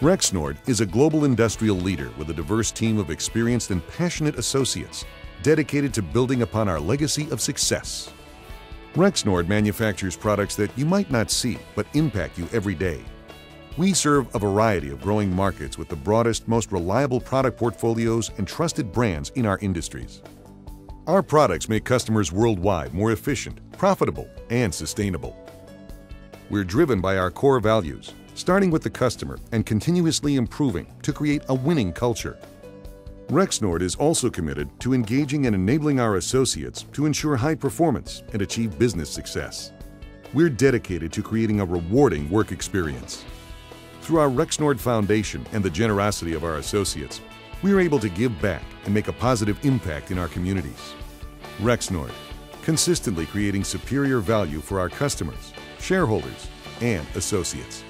Rexnord is a global industrial leader with a diverse team of experienced and passionate associates dedicated to building upon our legacy of success. Rexnord manufactures products that you might not see but impact you every day. We serve a variety of growing markets with the broadest, most reliable product portfolios and trusted brands in our industries. Our products make customers worldwide more efficient, profitable, and sustainable. We're driven by our core values, starting with the customer and continuously improving to create a winning culture. Rexnord is also committed to engaging and enabling our associates to ensure high performance and achieve business success. We're dedicated to creating a rewarding work experience. Through our Rexnord Foundation and the generosity of our associates, we are able to give back and make a positive impact in our communities. Rexnord, consistently creating superior value for our customers, shareholders, and associates.